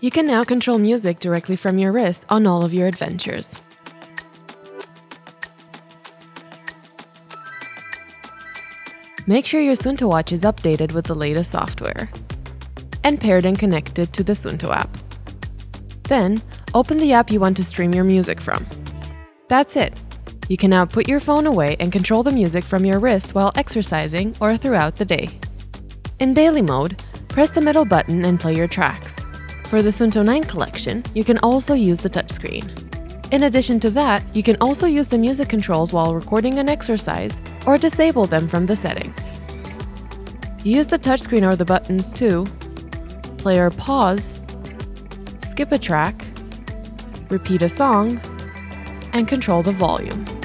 You can now control music directly from your wrist on all of your adventures. Make sure your Suunto watch is updated with the latest software and paired and connected to the Suunto app. Then, open the app you want to stream your music from. That's it. You can now put your phone away and control the music from your wrist while exercising or throughout the day. In daily mode, press the middle button and play your tracks. For the Suunto 9 collection, you can also use the touchscreen. In addition to that, you can also use the music controls while recording an exercise or disable them from the settings. Use the touchscreen or the buttons to play or pause, skip a track, repeat a song, and control the volume.